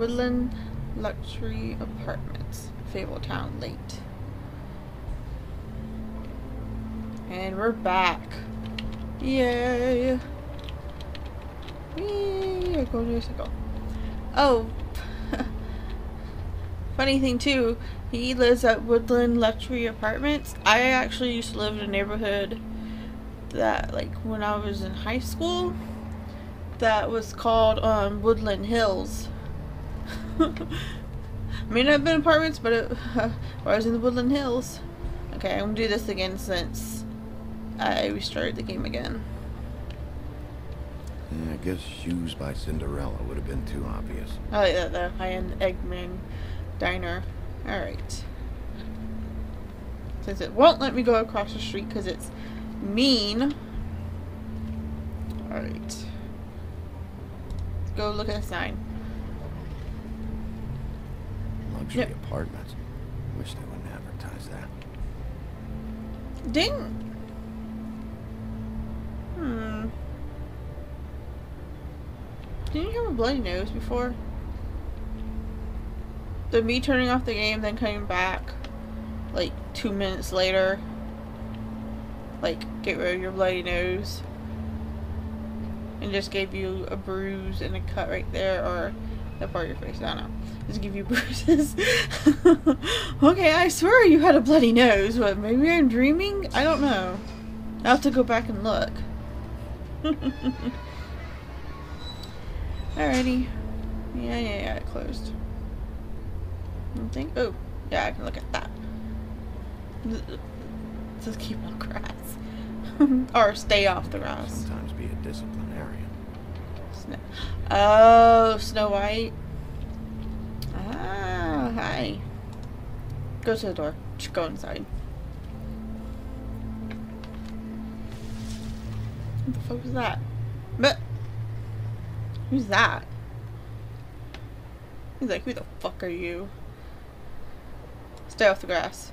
Woodland Luxury Apartments, Fabletown, late. And we're back. Yay! Yay! Go to a. Oh, funny thing too, he lives at Woodland Luxury Apartments. I actually used to live in a neighborhood that, like, when I was in high school, that was called um, Woodland Hills. May not have been apartments, but it, I was in the Woodland Hills. Okay, I'm gonna do this again since I restarted the game again. Yeah, I guess Shoes by Cinderella would have been too obvious. I like that, the high-end Eggman diner. Alright. Since it won't let me go across the street because it's mean. Alright. Let's go look at the sign. Luxury Yep. apartments. Wish they wouldn't advertise that. Ding! Hmm. Didn't you have a bloody nose before? The me turning off the game, then coming back, like, two minutes later. Like, get rid of your bloody nose. And just gave you a bruise and a cut right there, or that part of your face, I don't know. Just give you bruises. okay, I swear you had a bloody nose, but maybe I'm dreaming? I don't know. I'll have to go back and look. Alrighty. Yeah, yeah, yeah, it closed. I think. Oh, yeah, I can look at that. Just keep on grass. or stay off the grass. Sometimes be a disciplinarian. Snow. Oh, Snow White. Ah, hi. Go to the door. Just go inside. What the fuck was that? But who's that? He's like, who the fuck are you? Stay off the grass.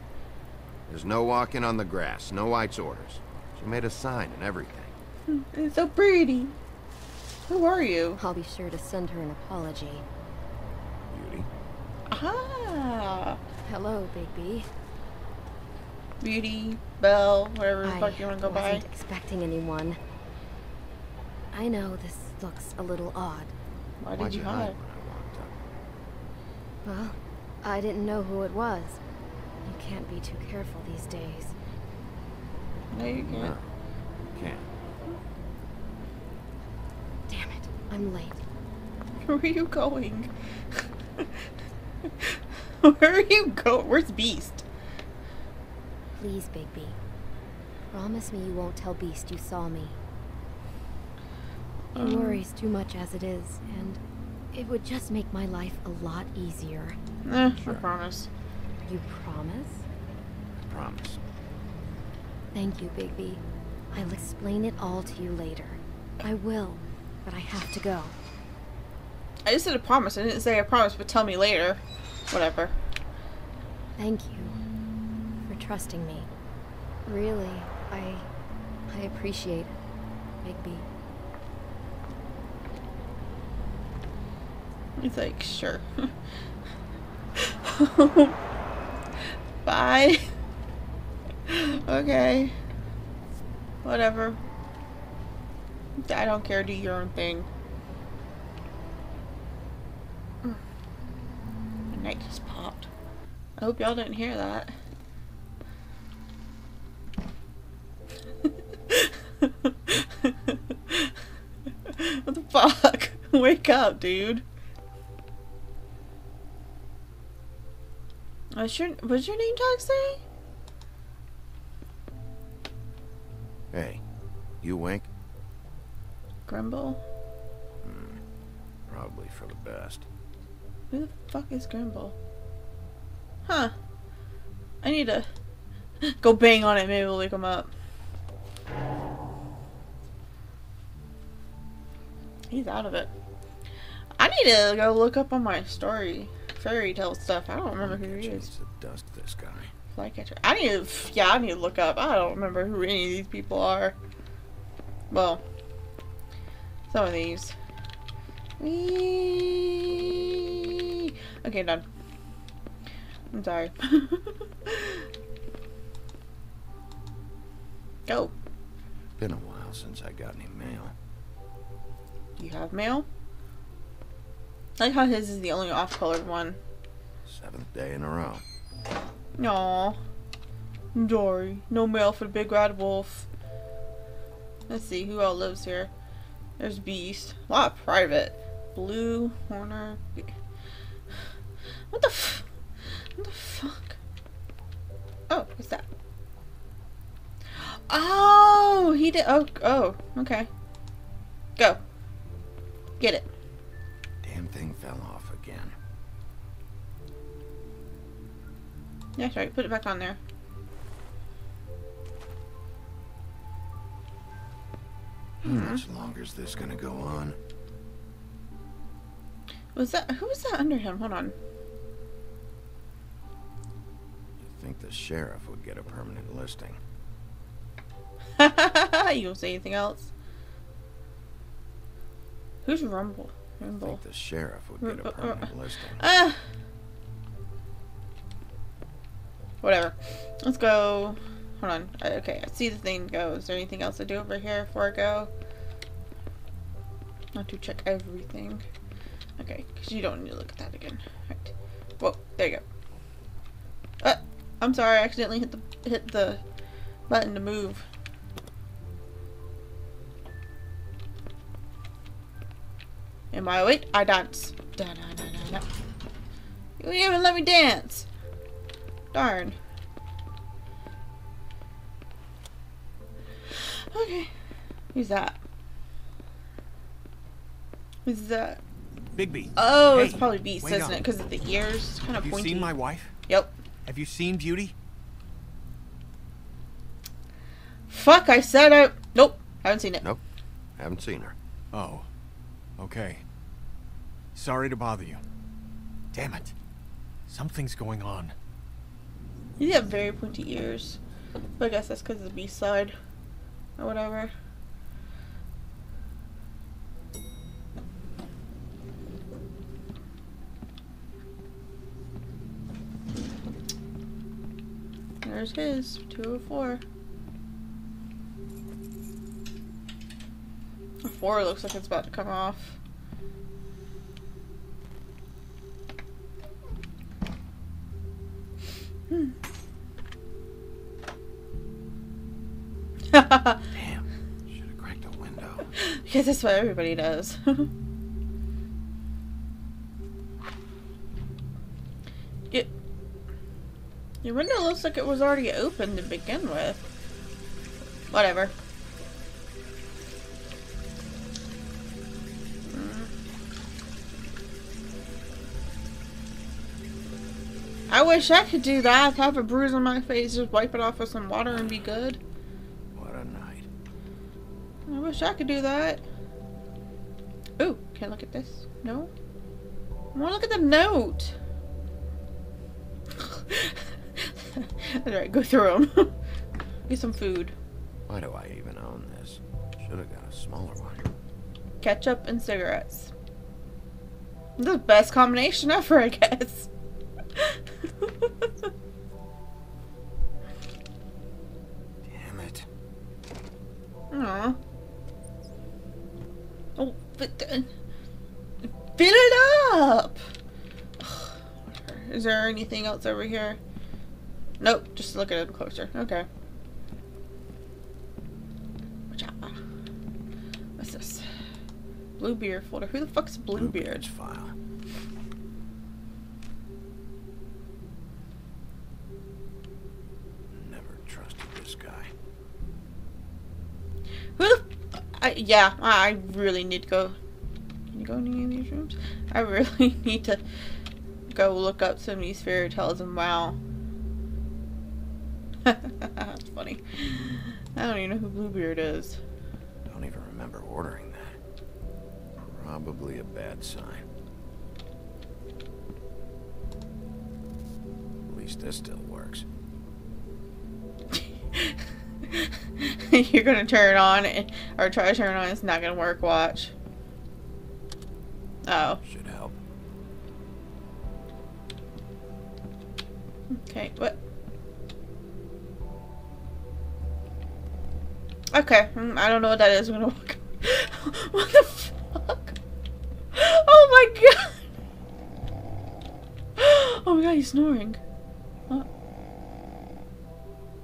There's no walking on the grass. No White's orders. She made a sign and everything. It's so pretty. Who are you? I'll be sure to send her an apology. Beauty. Ah, Hello, Bigby. Beauty, Belle, whatever the I fuck you want to go by. I wasn't expecting anyone. I know this looks a little odd. Why Why'd did you hide? when I walked up? Well, I didn't know who it was. You can't be too careful these days. No, you can't. you can't. Damn it, I'm late. Where are you going? Where are you going? Where's Beast? Please, Bigby. Promise me you won't tell Beast you saw me. He Um. worries too much as it is, and it would just make my life a lot easier. Eh, Sure. I promise. You promise? I promise. Thank you, Bigby. I'll explain it all to you later. I will, but I have to go. I just said a promise. I didn't say a promise, but tell me later. Whatever. Thank you for trusting me. Really, I I appreciate it, Bigby. He's like, sure. Bye. okay. Whatever. I don't care. Do your own thing. Night just popped. I hope y'all didn't hear that. what the fuck? Wake up, dude. What's your what's your name tag say? Hey, you wink? Grimble? Hmm, probably for the best. Who the fuck is Grimble? Huh. I need to go bang on it, maybe we'll wake him up. He's out of it. I need to go look up on my story fairy tale stuff. I don't remember who he is. to dust this guy. Flycatcher. I need to, yeah, I need to look up. I don't remember who any of these people are. Well, some of these. Whee! Okay, done. I'm sorry. Go. Been a while since I got any mail. You have mail? I like how his is the only off-colored one. Seventh day in a row. No. Dory. No mail for the big red wolf. Let's see, who all lives here? There's Beast. A lot of private. Blue, Horner. What the f- What the fuck? Oh, what's that? Oh, he did. Oh, oh, okay. Go. Get it. Damn thing fell off again. Yeah, sorry. Put it back on there. How much longer is this gonna go on? Was that who was that under him? Hold on. Think the sheriff would get a permanent listing? you don't say anything else. Who's Rumble? I Rumble. think the sheriff would get a permanent listing. Ah. Whatever. Let's go. Hold on. Okay, I see the thing go. Is there anything else to do over here before I go? Not to check everything. Okay, because you don't need to look at that again. Right. Whoa, there you go. I'm sorry, I accidentally hit the hit the button to move. Am I wait? I dance. Da, da, da. You didn't even let me dance. Darn. Okay. Who's that? Who's that? Bigby. Oh, it's probably Beast, isn't up. it? Because of the ears. It's kind of Have you seen my wife? Yep. Have you seen Beauty? Fuck, I said I. Nope. Haven't seen it. Nope. Haven't seen her. Oh. Okay. Sorry to bother you. Damn it. Something's going on. You have very pointy ears. But I guess that's because of the B side. Or whatever. There's his. 204. A 4 looks like it's about to come off. Hmm. Damn. Should have cracked a window. because that's what everybody does. looks like it was already open to begin with. Whatever. Mm. I wish I could do that. Have a bruise on my face, just wipe it off with some water and be good. What a night. I wish I could do that. Ooh, can I look at this? No? I want to look at the note. Alright, go through them. Get some food. Why do I even own this? Should have got a smaller one. Ketchup and cigarettes. The best combination ever, I guess. Damn it. Aw. Oh, but uh, fill it up. Is there anything else over here? Nope. Just look at it closer. Okay. What's this? Bluebeard folder. Who the fuck's Bluebeard? Bluebeard's file. Never trusted this guy. Who the? I, yeah, I I really need to go. Can you go in any of these rooms? I really need to go look up some of these fairy tales and wow. That's funny. I don't even know who Bluebeard is. Don't even remember ordering that. Probably a bad sign. At least this still works. You're gonna turn it on and, or try to turn it on. It's not gonna work. Watch. Oh, Should help. Okay, what? Okay, mm, I don't know what that is. I'm gonna walk. what the fuck? Oh my god! Oh my god, he's snoring. What?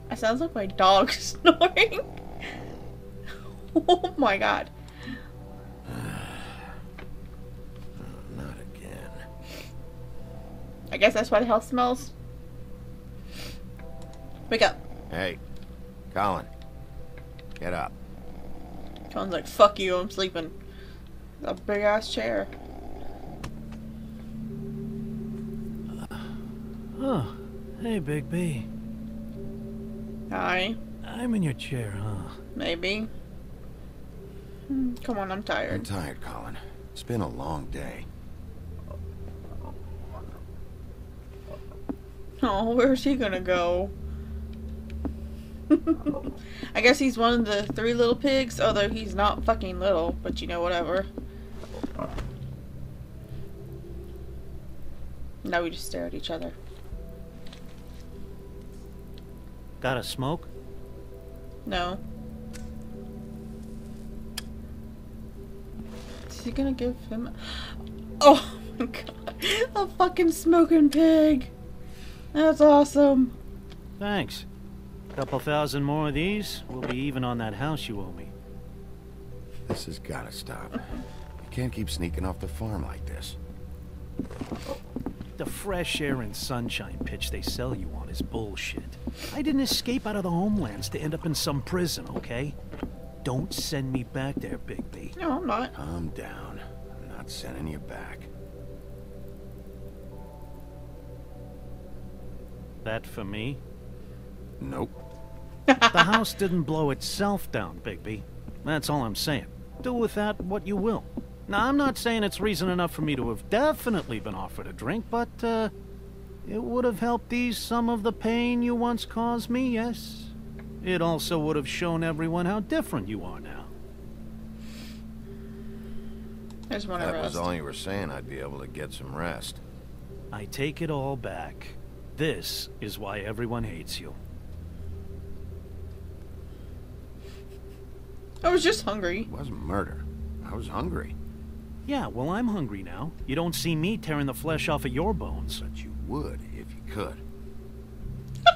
That sounds like my dog snoring. oh my god. Not again. I guess that's why the house smells. Wake up. Hey, Colin. Get up. Colin's like, fuck you, I'm sleeping. A big ass chair. Oh, hey, Big B. Hi. I'm in your chair, huh? Maybe. Hmm, Come on, I'm tired. I'm tired. tired, Colin. It's been a long day. Oh, where's he gonna go? I guess he's one of the three little pigs, although he's not fucking little, but you know, whatever. Now we just stare at each other. Got a smoke? No. Is he gonna give him? Oh my god! A fucking smoking pig. That's awesome. Thanks. Couple thousand more of these, we'll be even on that house you owe me. This has gotta stop. You can't keep sneaking off the farm like this. The fresh air and sunshine pitch they sell you on is bullshit. I didn't escape out of the homelands to end up in some prison, okay? Don't send me back there, Big Bigby. No, I'm not. Calm down. I'm not sending you back. That for me? Nope. The house didn't blow itself down, Bigby. That's all I'm saying. Do with that what you will. Now, I'm not saying it's reason enough for me to have definitely been offered a drink, but, uh, it would have helped ease some of the pain you once caused me, yes? It also would have shown everyone how different you are now. I just want to that rest. was all you were saying, I'd be able to get some rest. I take it all back. This is why everyone hates you. I was just hungry. It wasn't murder. I was hungry. Yeah, well, I'm hungry now. You don't see me tearing the flesh off of your bones. But you would if you could.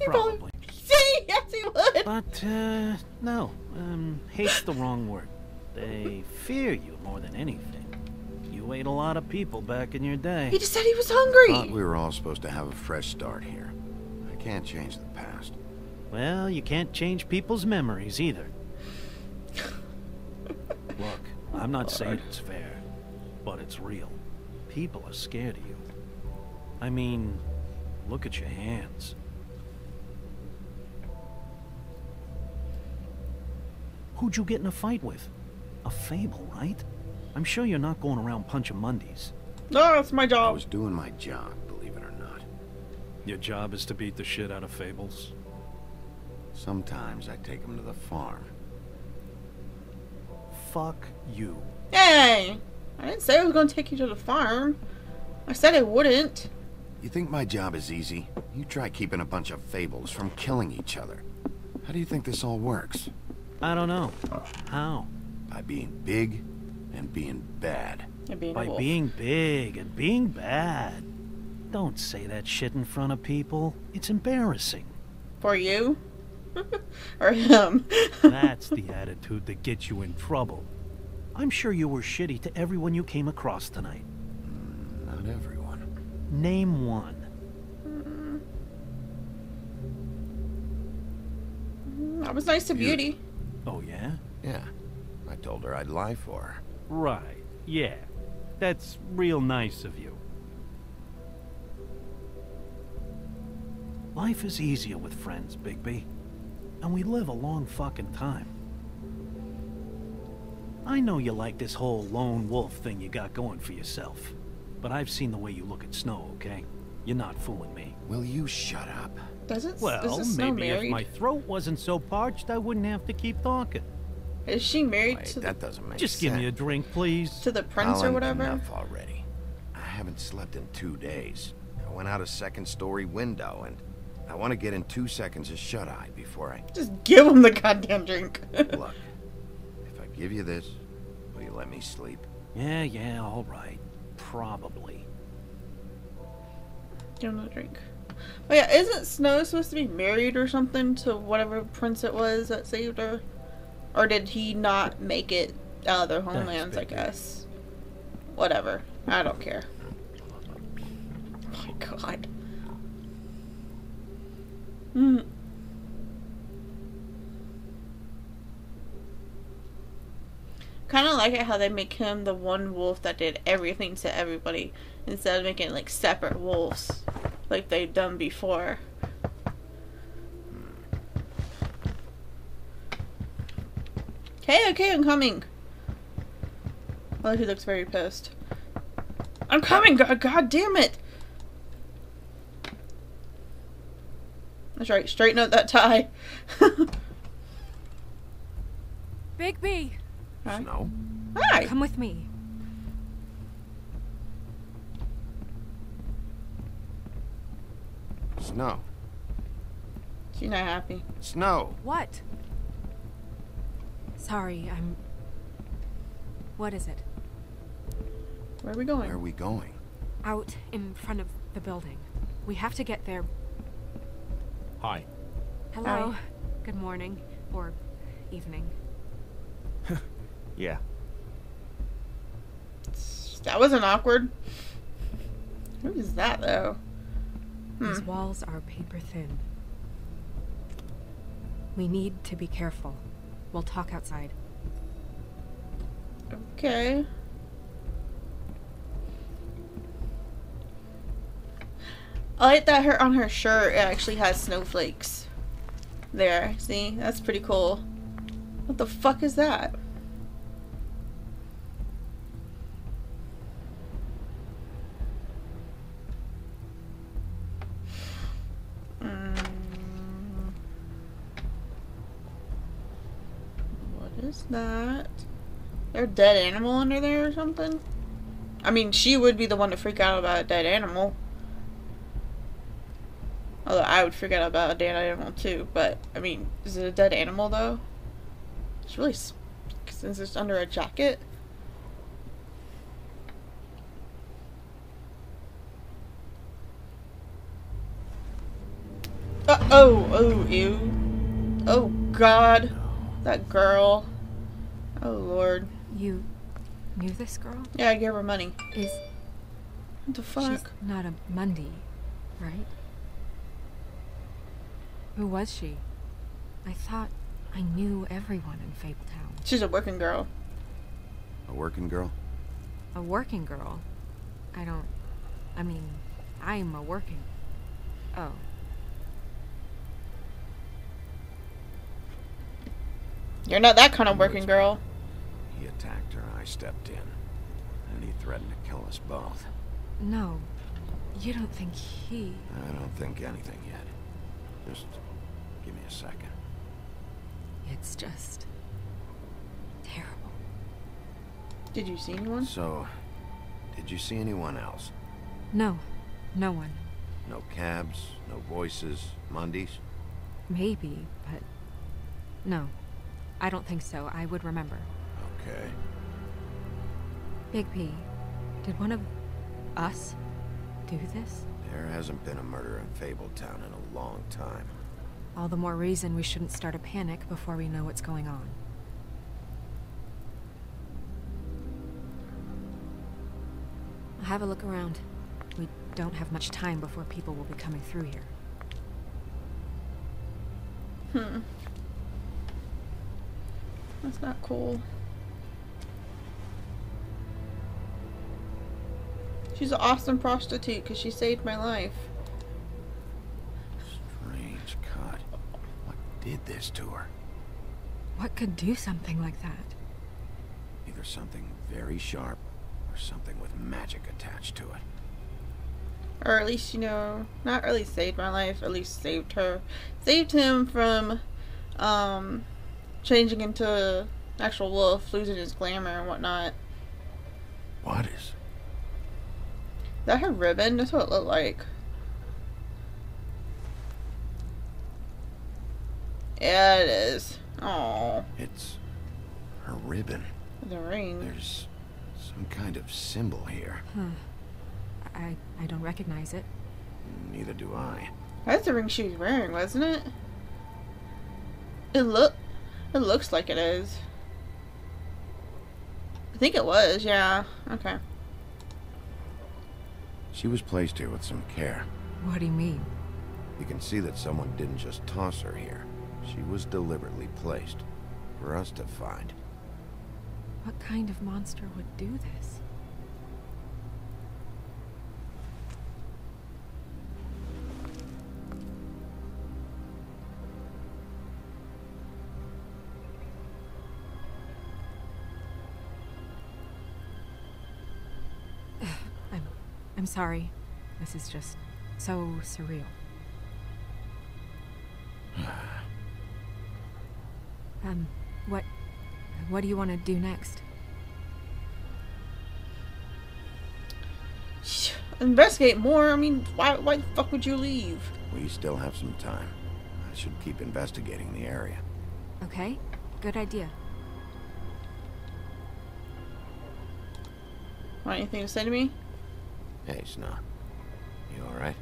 He Probably. See, yes, he would. But, uh, no. Um, hate's the wrong word. They fear you more than anything. You ate a lot of people back in your day. He just said he was hungry. Thought we were all supposed to have a fresh start here. I can't change the past. Well, you can't change people's memories either. Look, I'm not saying it's fair, but it's real. People are scared of you. I mean, look at your hands. Who'd you get in a fight with? A fable, right? I'm sure you're not going around punching Mundies. No, that's my job. I was doing my job, believe it or not. Your job is to beat the shit out of fables. Sometimes I take them to the farm. Fuck you. Hey, I didn't say I was going to take you to the farm. I said I wouldn't. You think my job is easy? You try keeping a bunch of fables from killing each other. How do you think this all works? I don't know. How? By being big and being bad. And being By being big and being bad. Don't say that shit in front of people. It's embarrassing. For you? or him? That's the attitude that gets you in trouble. I'm sure you were shitty to everyone you came across tonight. Not everyone. Name one. Mm, I was nice to Beauty. Beauty. Oh, yeah? Yeah. I told her I'd lie for her. Right. Yeah. That's real nice of you. Life is easier with friends, Bigby. And we live a long fucking time. I know you like this whole lone wolf thing you got going for yourself. But I've seen the way you look at Snow, okay? You're not fooling me. Will you shut up? Doesn't Well, is this Snow maybe if my throat wasn't so parched, I wouldn't have to keep talking. Is she married Wait, to the, that doesn't make Just sense. give me a drink, please. to the prince or Colin, whatever? Enough already. I haven't slept in two days. I went out a second story window, and I want to get in two seconds of shut eye before I. Just give him the goddamn drink. Look, if I give you this, will you let me sleep? Yeah, yeah, all right. Probably. give him the drink. Oh yeah, isn't Snow supposed to be married or something to whatever prince it was that saved her? Or did he not make it out of their homelands, I guess? Whatever. I don't care. Oh my god. Hmm. Kind of like it how they make him the one wolf that did everything to everybody instead of making like separate wolves like they've done before. Okay, okay, I'm coming. Oh, he looks very pissed. I'm coming! God, God damn it! That's right, straighten out that tie. Bigby, Hi. Snow? Hi! come with me. Snow. She's not happy. Snow! What? Sorry, I'm. What is it? Where are we going? Where are we going? Out in front of the building. We have to get there. Hi. Hello. Good morning. Or evening. Yeah. That wasn't awkward. Who is that though? These Hmm. walls are paper thin. We need to be careful. We'll talk outside. Okay. I like that her on her shirt it actually has snowflakes. There, see? That's pretty cool. What the fuck is that? There a dead animal under there or something? I mean, she would be the one to freak out about a dead animal. Although I would freak out about a dead animal too. But, I mean, is it a dead animal though? It's really. Since it's under a jacket? Uh, oh, oh, ew. Oh, God. That girl. Oh, Lord. You knew this girl? Yeah, I gave her money. Is What the she's fuck? not a Mundy, right? Who was she? I thought I knew everyone in Fabletown. She's a working girl. A working girl? A working girl. I don't. I mean, I'm a working. Oh. You're not that kind of working girl. He attacked her, I stepped in. And he threatened to kill us both. No. You don't think he. I don't think anything yet. Just give me a second. It's just. terrible. Did you see anyone? So, did you see anyone else? No. No one. No cabs, no voices, Mundies? Maybe, but. No. I don't think so. I would remember. Okay. Big P, did one of us do this? There hasn't been a murder in Fabletown in a long time. All the more reason we shouldn't start a panic before we know what's going on. I have a look around. We don't have much time before people will be coming through here. Hmm. That's not cool. She's an awesome prostitute because she saved my life. Strange cut. What did this to her? What could do something like that? Either something very sharp or something with magic attached to it. Or at least, you know, not really saved my life, at least saved her. Saved him from um, changing into an actual wolf, losing his glamour and whatnot. What is? that her ribbon? That's what it looked like. Yeah, it is. Oh. It's her ribbon. The ring. There's some kind of symbol here. Hmm. I I don't recognize it. Neither do I. That's the ring she was wearing, wasn't it? It look it looks like it is. I think it was, yeah. Okay. She was placed here with some care. What do you mean? You can see that someone didn't just toss her here. She was deliberately placed for us to find. What kind of monster would do this? Sorry. This is just so surreal. um, what what do you want to do next? Investigate more. I mean, why? Why the fuck would you leave? We still have some time. I should keep investigating the area. Okay, good idea. Want anything to say to me? Hey, Sna. You alright?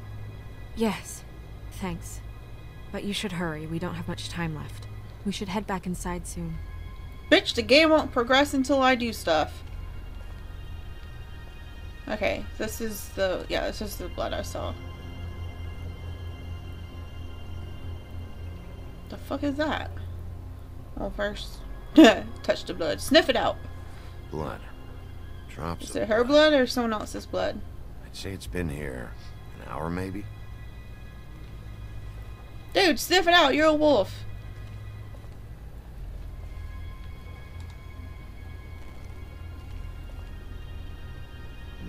Yes, thanks. But you should hurry. We don't have much time left. We should head back inside soon. Bitch, the game won't progress until I do stuff. Okay, this is the yeah, this is the blood I saw. The fuck is that? Well, first, touch the blood. Sniff it out. Blood. Drops Is it her blood or someone else's blood? Say it's been here an hour maybe. Dude, sniff it out. You're a wolf.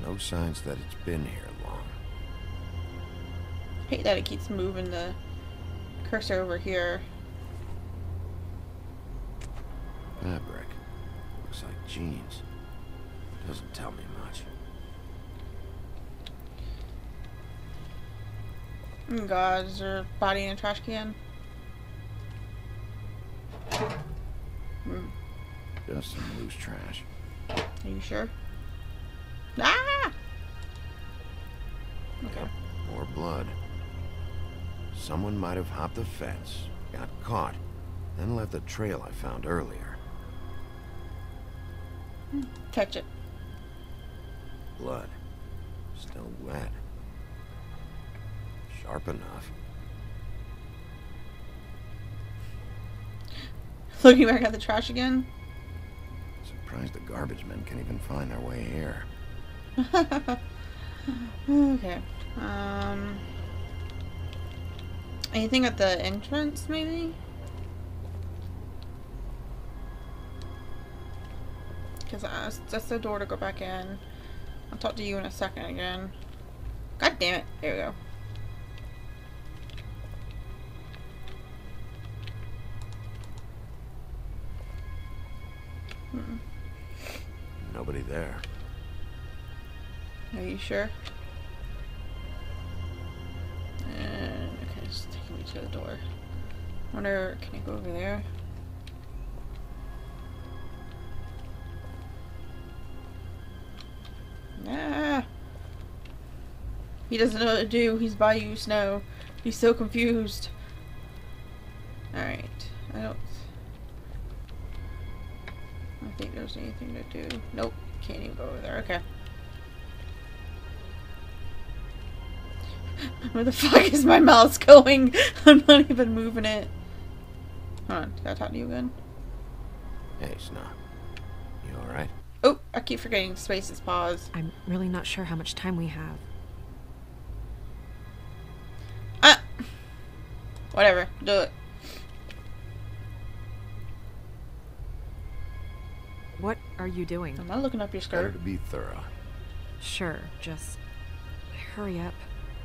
No signs that it's been here long. hate that it keeps moving the cursor over here. Ah, Fabric. Looks like jeans. Doesn't tell me Oh god, is there a body in a trash can? Hmm, Just some loose trash. are you sure? Ah! Okay. More blood. Someone might have hopped the fence, got caught, then left the trail I found earlier. Touch it. Blood. Still wet. Sharp enough. Looking back at the trash again. Surprised the garbage men can even find their way here. okay. Um. Anything at the entrance, maybe? Because that's, that's the door to go back in. I'll talk to you in a second again. God damn it. There we go. There. Are you sure? And okay, it's taking me to the door. Wonder, can I go over there? Ah! He doesn't know what to do. He's by you, Snow. He's so confused. Alright. I don't... I don't think there's anything to do. Nope. Can't even go over there. Okay. Where the fuck is my mouse going? I'm not even moving it. Hold on, can I talk to you again? Hey, Sna. You alright? Oh, I keep forgetting space is pause. I'm really not sure how much time we have. Ah! Whatever, do it. Are you doing? I'm not looking up your Better skirt. to be thorough. Sure, just hurry up.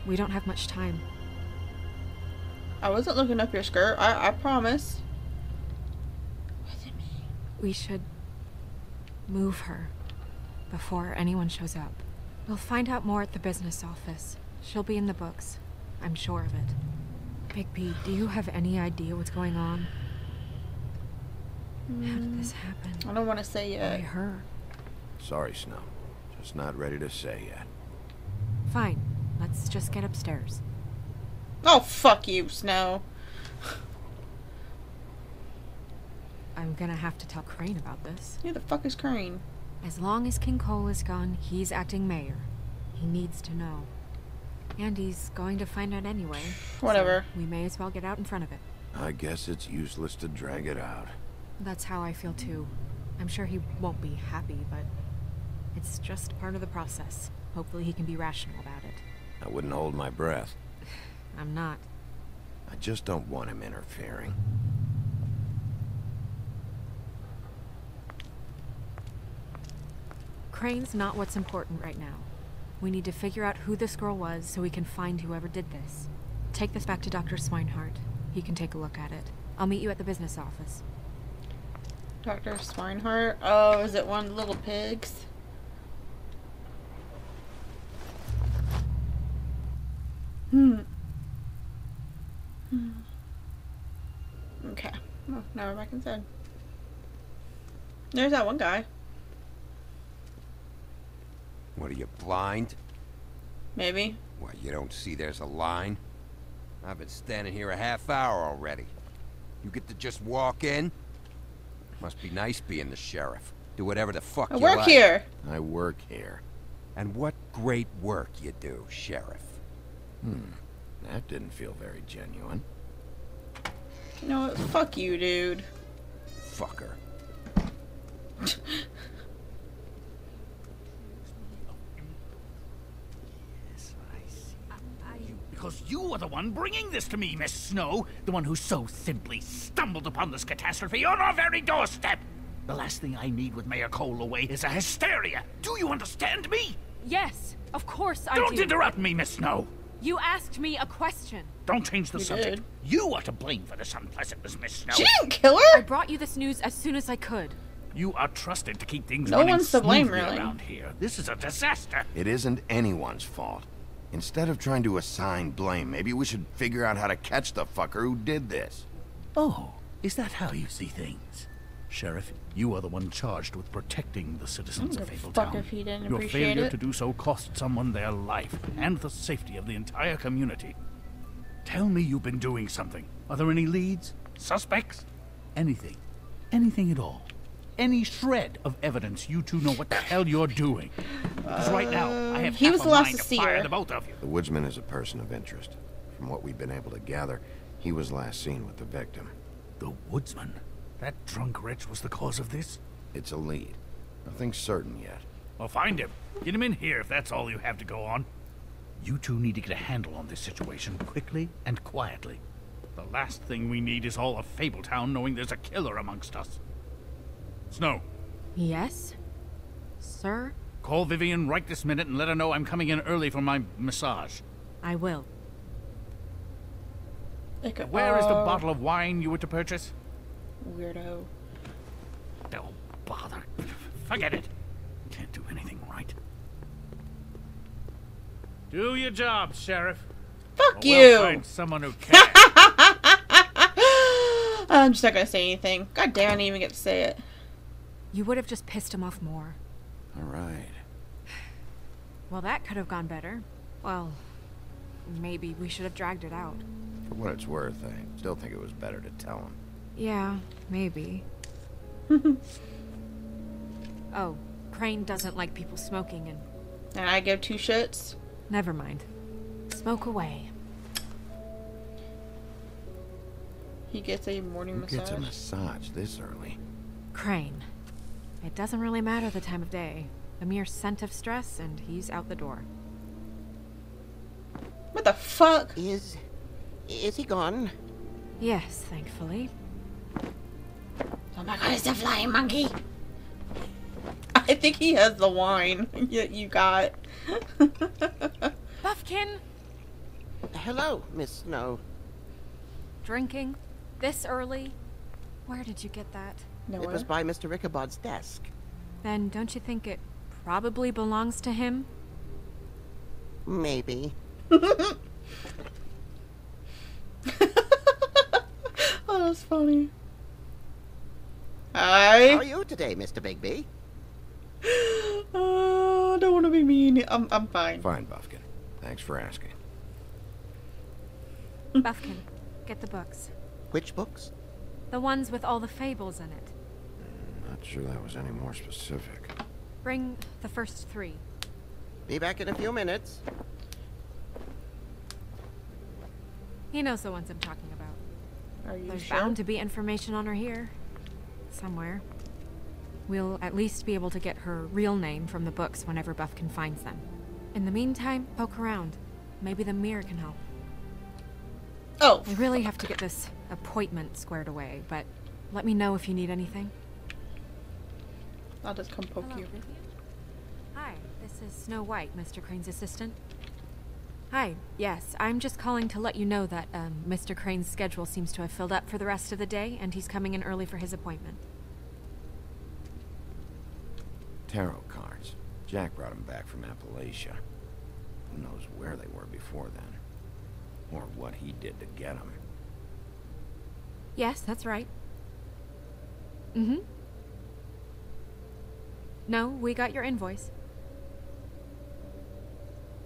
We don't have much time. I wasn't looking up your skirt, I, I promise. What's it mean? We should move her before anyone shows up. We'll find out more at the business office. She'll be in the books. I'm sure of it. Bigby, do you have any idea what's going on? How did this happen? I don't want to say yet. yet. her? Sorry, Snow. Just not ready to say yet. Fine. Let's just get upstairs. Oh, fuck you, Snow. I'm gonna have to tell Crane about this. Who the fuck is Crane? As long as King Cole is gone, he's acting mayor. He needs to know. And he's going to find out anyway. so Whatever. we may as well get out in front of it. I guess it's useless to drag it out. That's how I feel too. I'm sure he won't be happy, but it's just part of the process. Hopefully he can be rational about it. I wouldn't hold my breath. I'm not. I just don't want him interfering. Crane's not what's important right now. We need to figure out who this girl was so we can find whoever did this. Take this back to Dr. Swineheart. He can take a look at it. I'll meet you at the business office. Dr. Swineheart? Oh, is it one of the little pigs? Hmm. Hmm. Okay. Oh, now we're back inside. There's that one guy. What are you, blind? Maybe. What, you don't see there's a line? I've been standing here a half hour already. You get to just walk in? Must be nice being the sheriff. Do whatever the fuck I you work like. here. I work here. And what great work you do, sheriff. Hmm. That didn't feel very genuine. You know what? Fuck you, dude. Fucker. Because you are the one bringing this to me, Miss Snow. The one who so simply stumbled upon this catastrophe on our very doorstep. The last thing I need with Mayor Cole away is a hysteria. Do you understand me? Yes, of course I Don't do. interrupt me, Miss Snow. You asked me a question. Don't change the You subject. did. You are to blame for this unpleasantness, Miss Snow. She didn't kill her. I brought you this news as soon as I could. You are trusted to keep things No running one's to blame, smoothly really. around here. This is a disaster. It isn't anyone's fault. Instead of trying to assign blame, maybe we should figure out how to catch the fucker who did this. Oh, is that how you see things? Sheriff, you are the one charged with protecting the citizens of don't Fabletown. if he didn't Your failure it. to do so cost someone their life and the safety of the entire community. Tell me you've been doing something. Are there any leads? Suspects? Anything. Anything at all. Any shred of evidence you two know what the hell you're doing. Because right now, I have Uh, he half was a the last mind to to see fire her. the both of you. The woodsman is a person of interest. From what we've been able to gather, he was last seen with the victim. The woodsman? That drunk wretch was the cause of this? It's a lead. Nothing certain yet. Well, find him. Get him in here if that's all you have to go on. You two need to get a handle on this situation quickly and quietly. The last thing we need is all of Fabletown knowing there's a killer amongst us. Snow, Yes? Sir? call Vivian right this minute and let her know I'm coming in early for my massage. I will. Like, Where is the oh, bottle of wine you were to purchase? Weirdo. Don't bother. Forget it. Can't do anything right. Do your job, Sheriff. Fuck Or you! We'll find someone who can. I'm just not gonna say anything. God damn, I didn't even get to say it. You would have just pissed him off more. All right. Well, that could have gone better. Well, maybe we should have dragged it out. For what it's worth, I still think it was better to tell him. Yeah, maybe. oh, Crane doesn't like people smoking and. And I give two shits. Never mind. Smoke away. He gets a morning Who massage. gets a massage this early? Crane. It doesn't really matter the time of day. A mere scent of stress, and he's out the door. What the fuck? Is. is he gone? Yes, thankfully. Oh my god, it's a flying monkey! I think he has the wine that you got. Buffkin! Hello, Miss Snow. Drinking? This early? Where did you get that? It Nowhere. was by Mr. Ichabod's desk. Then don't you think it probably belongs to him? Maybe. oh, that's funny. Hi. How are you today, Mr. Bigby? Oh, I don't want to be mean. I'm, I'm fine. Fine, Buffkin. Thanks for asking. Buffkin, get the books. Which books? The ones with all the fables in it. Not sure that was any more specific. Bring the first three. Be back in a few minutes. He knows the ones I'm talking about. Are you There's sure? bound to be information on her here. Somewhere. We'll at least be able to get her real name from the books whenever Buffkin finds them. In the meantime, poke around. Maybe the mirror can help. Oh, I really have to get this appointment squared away, but let me know if you need anything. I'll just come poke you. Hi, this is Snow White, Mr. Crane's assistant. Hi, yes, I'm just calling to let you know that um, Mr. Crane's schedule seems to have filled up for the rest of the day, and he's coming in early for his appointment. Tarot cards. Jack brought them back from Appalachia. Who knows where they were before then? Or what he did to get them. Yes, that's right. Mm-hmm. No, we got your invoice.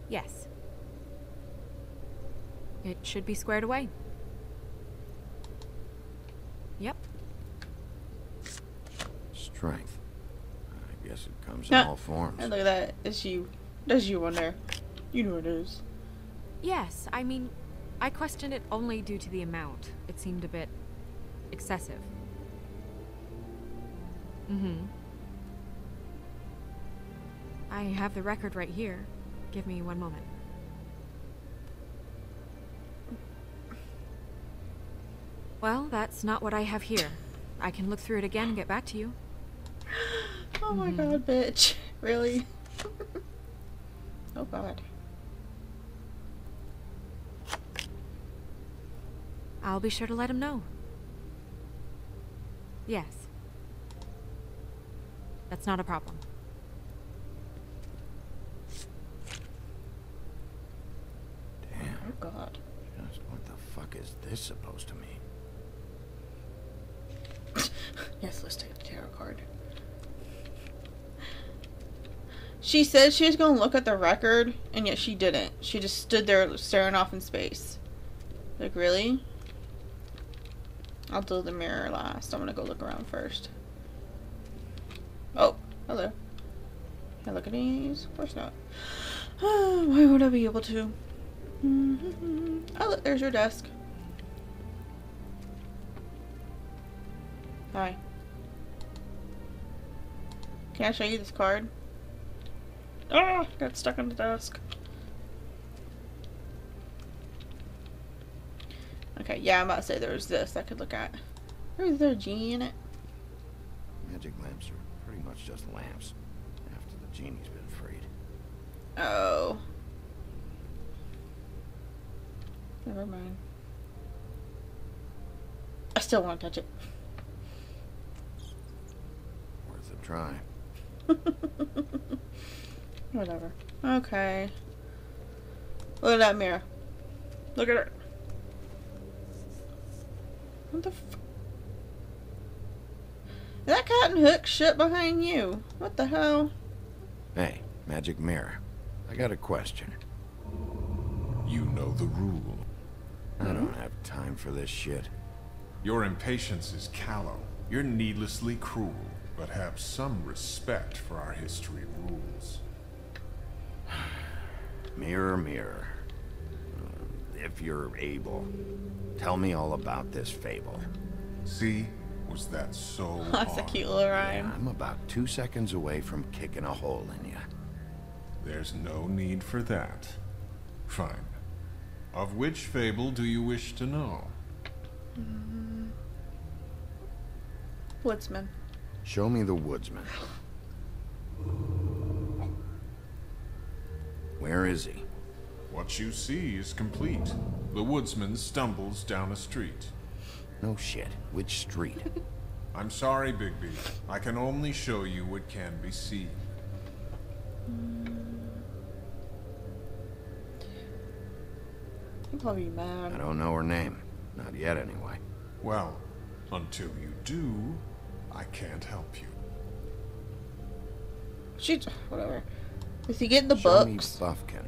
Yes. It should be squared away. Yep. Strength. I guess it comes in all forms. And look at that. It's you. There's you on there. You know what it is. Yes, I mean, I questioned it only due to the amount. It seemed a bit excessive. Mm-hmm. I have the record right here. Give me one moment. Well, that's not what I have here. I can look through it again and get back to you. Oh my mm-hmm. god, bitch. Really? oh god. I'll be sure to let him know. Yes. That's not a problem. Damn. Oh god. Just what the fuck is this supposed to mean? Yes, let's take the tarot card. She said she was going to look at the record, and yet she didn't. She just stood there staring off in space. Like, really? I'll do the mirror last. I'm going to go look around first. Oh, hello. Can I look at these? Of course not. Why would I be able to? Oh, look, there's your desk. Hi. Can I show you this card? Ah, got stuck on the desk. Okay, yeah, I'm about to say there was this I could look at. Is there a genie in it? Magic lamps are pretty much just lamps. After the genie's been freed. Oh. Never mind. I still want to touch it. Worth a try. Whatever. Okay. Look at that mirror. Look at it. What the f- Is that Captain Hook shit behind you? What the hell? Hey, magic mirror. I got a question. You know the rule. I hmm? don't have time for this shit. Your impatience is callow. You're needlessly cruel, but have some respect for our history rules. Mirror, mirror. If you're able, tell me all about this fable. See? Was that so That's a cute little rhyme. I'm about two seconds away from kicking a hole in you. There's no need for that. Fine. Of which fable do you wish to know? Mm-hmm. Woodsman. Show me the woodsman. Where is he? What you see is complete. The woodsman stumbles down a street. No shit. Which street? I'm sorry, Bigby. I can only show you what can be seen. He'll probably be I don't know her name. Not yet, anyway. Well, until you do, I can't help you. She, whatever. If you get the Show books, me Buffkin.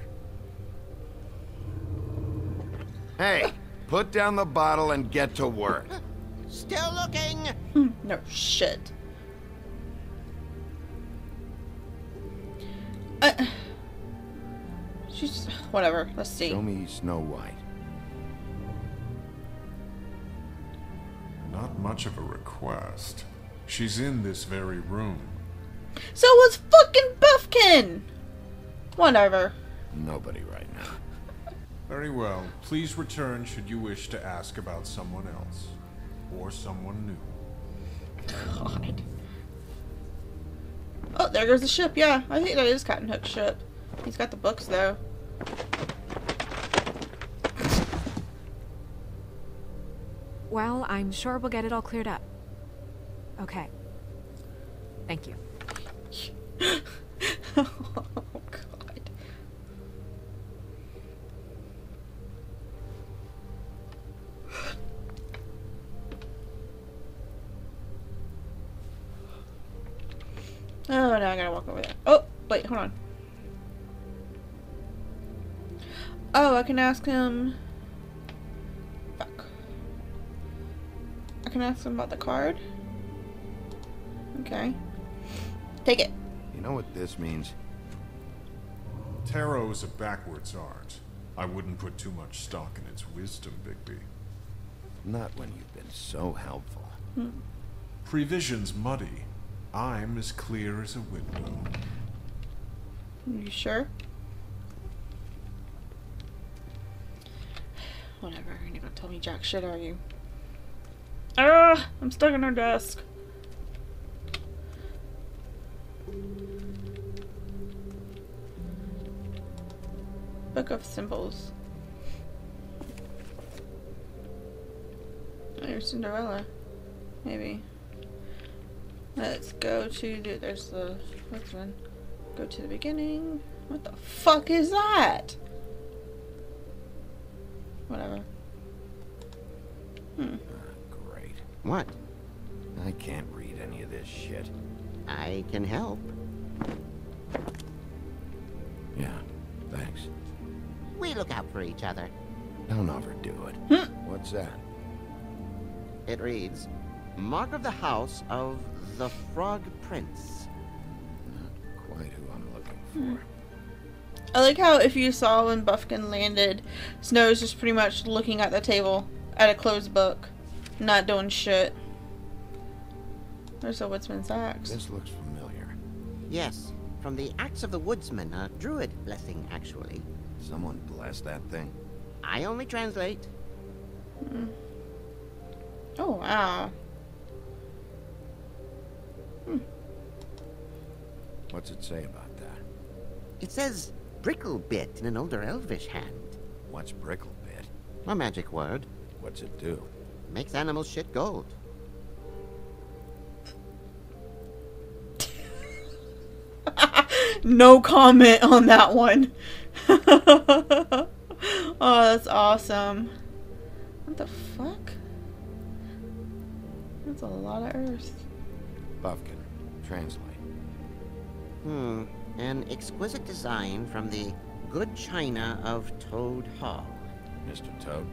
Hey, put down the bottle and get to work. Still looking. no shit. Uh, she's whatever. Let's see. Show me Snow White. Not much of a request. She's in this very room. So was fucking Buffkin. Whatever. Nobody right now. Very well. Please return should you wish to ask about someone else. Or someone new. God. Oh, there goes the ship. Yeah, I think that is Captain Hook's ship. He's got the books though. Well, I'm sure we'll get it all cleared up. Okay. Thank you. oh God. Oh, now I gotta walk over there. Oh, wait, hold on. Oh, I can ask him. Fuck. I can ask him about the card. Okay. Take it. You know what this means? Tarot is a backwards art. I wouldn't put too much stock in its wisdom, Bigby. Not when you've been so helpful. Hmm. Prevision's muddy. I'm as clear as a window. You sure? Whatever, you're not gonna tell me jack shit, are you? Ah, I'm stuck in her desk. Book of Symbols. There's Cinderella. Maybe. Let's go to the, there's the what's one? Go to the beginning. What the fuck is that? Whatever. Hmm. Great. What? I can't read any of this shit. I can help. Yeah, thanks. We look out for each other. Don't overdo it. Hmm. What's that? It reads, Mark of the House of the Frog Prince. Not quite who I'm looking Hmm. for. I like how if you saw when Buffkin landed, Snow's just pretty much looking at the table at a closed book, not doing shit. There's a woodsman's axe. This looks familiar. Yes, from the Axe of the Woodsman, a druid blessing, actually. Someone bless that thing. I only translate. Oh wow. What's it say about that? It says Bricklebrit in an older elvish hand. What's Bricklebrit? A magic word. What's it do? Makes animals shit gold. no comment on that one. oh, that's awesome. What the fuck? That's a lot of earth. Buffkin. Translate. Hmm. An exquisite design from the good china of Toad Hall. Mr. Toad.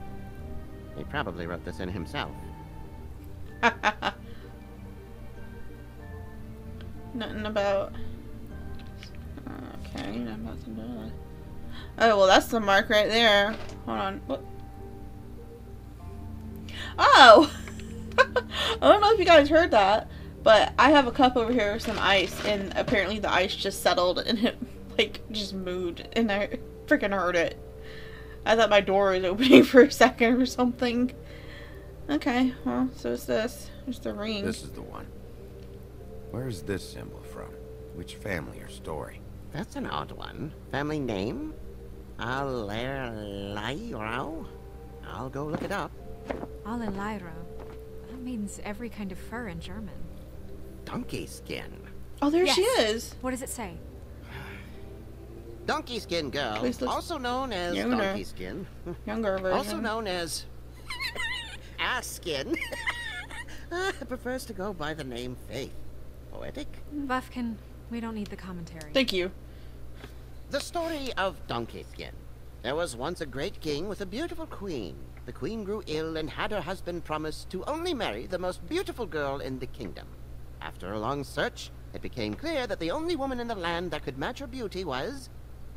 He probably wrote this in himself. Nothing about. Okay, nothing about Cinderella. Oh well, that's the mark right there. Hold on. What? Oh! I don't know if you guys heard that, but I have a cup over here with some ice, and apparently the ice just settled and it like just moved, and I freaking heard it. I thought my door was opening for a second or something. Okay, well, so it's this. It's the ring. This is the one. Where's this symbol from? Which family or story? That's an odd one. Family name? Allerleirauh? I'll go look it up. Allerleirauh. That means every kind of fur in German. Donkey skin. Oh, there Yes. she is. What does it say? Donkey skin girl, also known as Younger. donkey skin, Younger version. also known as Ass Skin uh, prefers to go by the name Faith. Poetic? Buffkin, we don't need the commentary. Thank you. The story of Donkey Skin. There was once a great king with a beautiful queen. The queen grew ill and had her husband promise to only marry the most beautiful girl in the kingdom. After a long search, it became clear that the only woman in the land that could match her beauty was...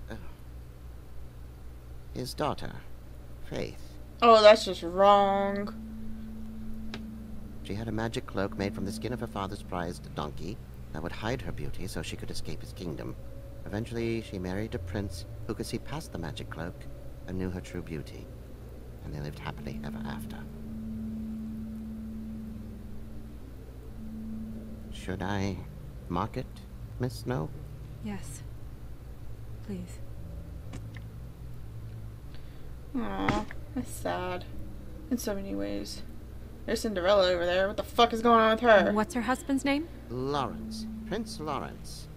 Uh, his daughter, Faith. Oh, that's just wrong. She had a magic cloak made from the skin of her father's prized donkey that would hide her beauty so she could escape his kingdom. Eventually, she married a prince who could see past the magic cloak and knew her true beauty. And they lived happily ever after. Should I mark it, Miss Snow? Yes. Please. Aw, that's sad. In so many ways. There's Cinderella over there. What the fuck is going on with her? What's her husband's name? Lawrence. Prince Lawrence.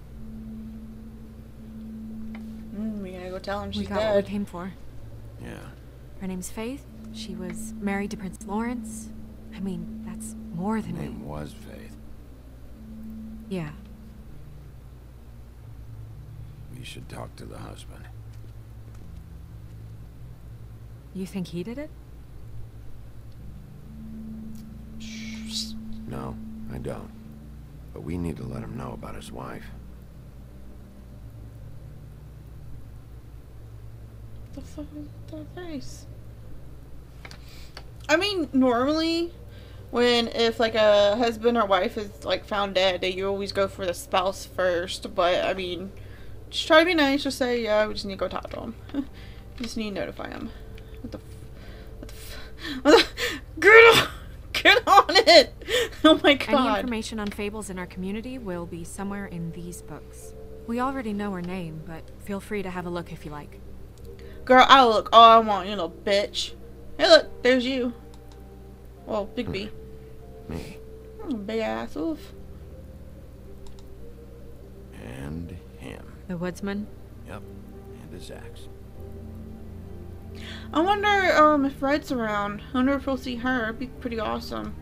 Mm, we gotta go tell him we she's got what we came for. Yeah. Her name's Faith. She was married to Prince Lawrence. I mean, that's more Her than we... name was Faith. Yeah. We should talk to the husband. You think he did it? No, I don't. But we need to let him know about his wife. the fuck is that face? I mean, normally, when if like a husband or wife is like found dead, you always go for the spouse first. But I mean, just try to be nice. Just say, yeah, we just need to go talk to him. just need to notify him. What the? F- what the? F- what the? Get on, get on it! Oh my god Any information on fables in our community will be somewhere in these books. We already know her name, but feel free to have a look if you like. Girl, I'll look all I want, you little bitch. Hey, look, there's you. Well, Big B. Mm. Me. Oh, big ass oof. And him. The woodsman? Yep. And his axe. I wonder um if Red's around. I wonder if we'll see her. It'd be pretty awesome.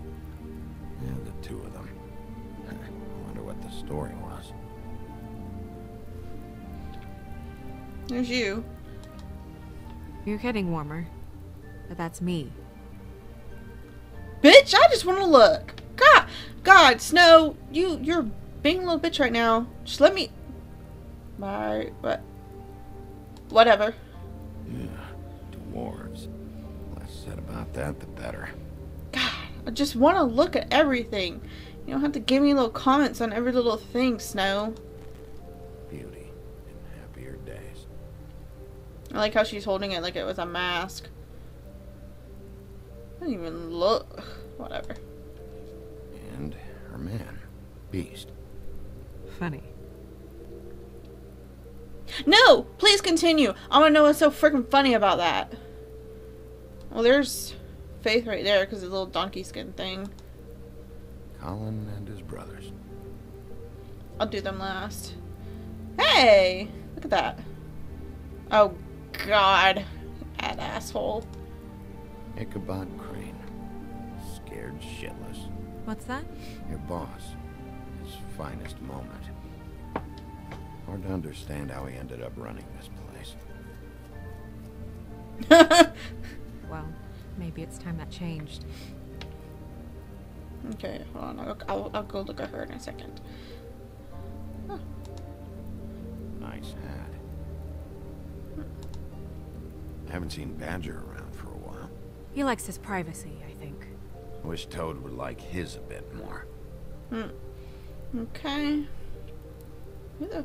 Yeah, the two of them. I wonder what the story was. There's you. You're getting warmer. But that's me. Bitch, I just want to look. God, God, Snow, you, you're being a little bitch right now. Just let me. My but. Whatever. Yeah, dwarves. Less said about that, the better. God, I just want to look at everything. You don't have to give me little comments on every little thing, Snow. Beauty and happier days. I like how she's holding it like it was a mask. I don't even look. Whatever. And her man, Beast. Funny. No! Please continue. I want to know what's so freaking funny about that. Well, there's Faith right there because of the little donkey skin thing. Colin and his brothers. I'll do them last. Hey! Look at that. Oh, God. That asshole. Ichabod Crane. Scared shitless. What's that? Your boss. His finest moment. Hard to understand how he ended up running this place. Well, maybe it's time that changed. okay, hold on. I'll, I'll, I'll go look at her in a second. Nice hat. Hmm. I haven't seen Badger around for a while. He likes his privacy, I think. Wish Toad would like his a bit more. Hmm. Okay. Who the f-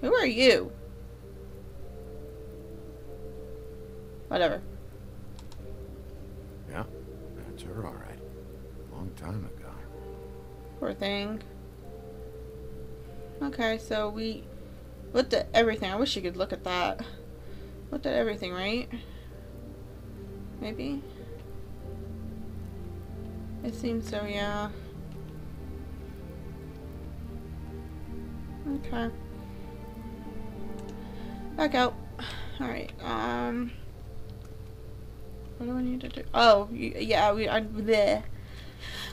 Who are you? Whatever. Yeah, that's her all right. Long time ago. Poor thing. Okay, so we looked at everything. I wish you could look at that. Looked at everything, right? Maybe? It seems so, yeah. Okay. Back out. Alright, um... What do I need to do? Oh, yeah, we, I, there.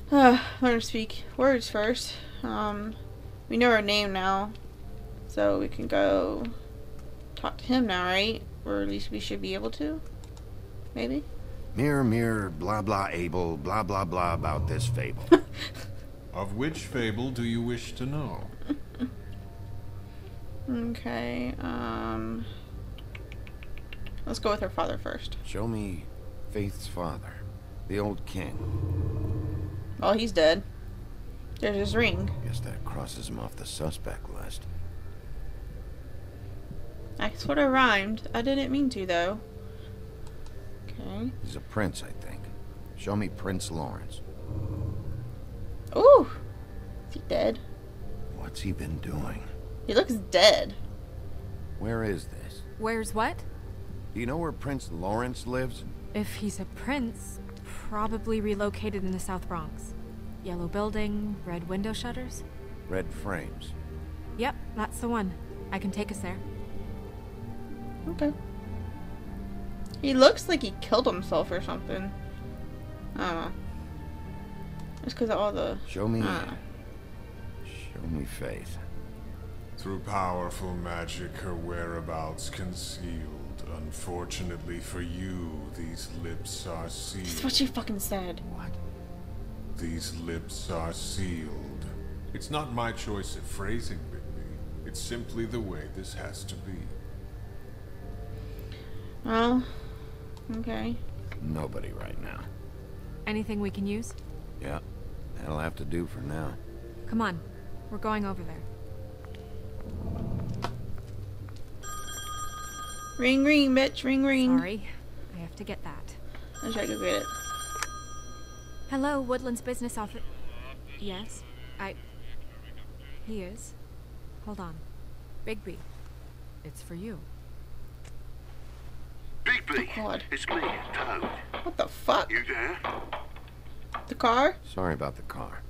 Uh, learn to speak words first. Um, we know our name now. So we can go talk to him now, right? Or at least we should be able to. Maybe? Mirror, mirror, blah blah able, blah blah blah about this fable. of which fable do you wish to know? okay, um... Let's go with her father first. Show me Faith's father, the old king. Oh, he's dead. There's his ring. Guess that crosses him off the suspect list. I sort of rhymed. I didn't mean to, though. Okay. He's a prince, I think. Show me Prince Lawrence. Ooh! Is he dead? What's he been doing? He looks dead. Where is this? Where's what? Do you know where Prince Lawrence lives? If he's a prince, probably relocated in the South Bronx. Yellow building, red window shutters? Red frames. Yep, that's the one. I can take us there. Okay. He looks like he killed himself or something. I don't know. It's because of all the... Show me... Uh, show me Faith. Through powerful magic, her whereabouts concealed. Unfortunately for you, these lips are sealed. That's what she fucking said. What? These lips are sealed. It's not my choice of phrasing, Bigby. It's simply the way this has to be. Well, okay. Nobody right now. Anything we can use? Yeah, that'll have to do for now. Come on, we're going over there. Ring ring, bitch, ring ring. Sorry, I have to get that. I should go get it. Hello, Woodland's business office. Yes, I. He is. Hold on. Bigby, it's for you. Bigby, oh, God. it's me, Toad. What the fuck? You there? The car? Sorry about the car.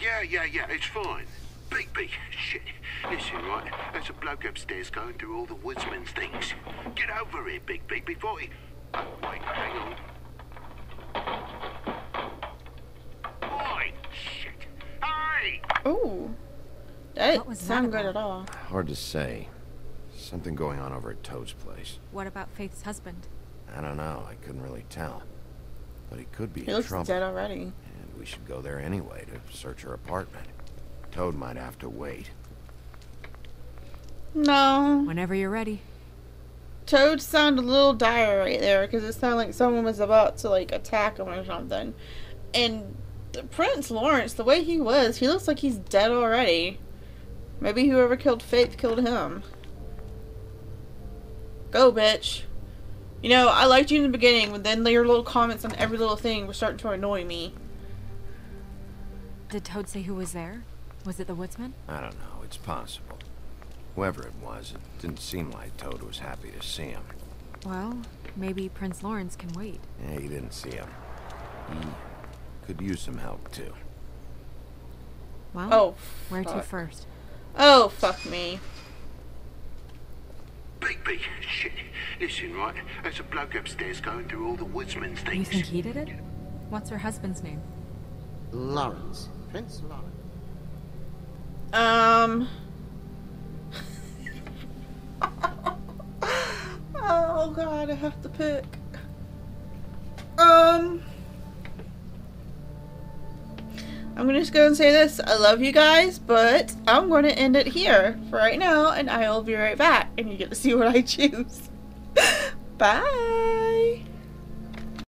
Yeah, yeah, yeah, it's fine. Big Bigby, shit. Listen, right, there's a bloke upstairs going through all the woodsman's things. Get over here, Bigby, before he... Oh, wait, hang on. Oi, shit. Hey! Oh. That didn't sound good at all. Hard to say. Something going on over at Toad's place. What about Faith's husband? I don't know. I couldn't really tell. But he could be he in looks trouble. dead already. And we should go there anyway to search her apartment. Toad might have to wait. No. Whenever you're ready. Toad sounded a little dire right there because it sounded like someone was about to like attack him or something. And Prince Lawrence, the way he was, he looks like he's dead already. Maybe whoever killed Faith killed him. Go, bitch. You know, I liked you in the beginning, but then your little comments on every little thing were starting to annoy me. Did Toad say who was there? Was it the woodsman? I don't know. It's possible. Whoever it was, it didn't seem like Toad was happy to see him. Well, maybe Prince Lawrence can wait. Yeah, he didn't see him. He could use some help, too. Well, oh, where fuck. to first? Oh, fuck me. Bigby, shit. Listen, right, there's a bloke upstairs going through all the woodsman's things. You think he did it? What's her husband's name? Lawrence. Prince Lawrence. Um. oh god, I have to pick. Um. I'm gonna just go and say this. I love you guys, but I'm to end it here for right now, and I will be right back, and you get to see what I choose. Bye.